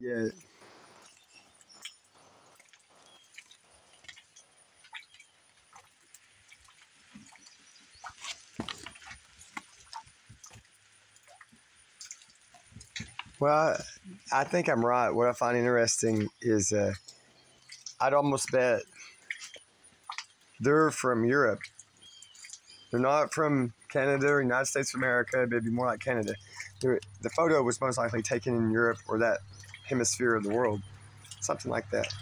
Yeah. Well, I think I'm right. What I find interesting is uh, I'd almost bet they're from Europe. They're not from Canada or United States of America. It'd be more like Canada. They're, the photo was most likely taken in Europe or that hemisphere of the world, something like that.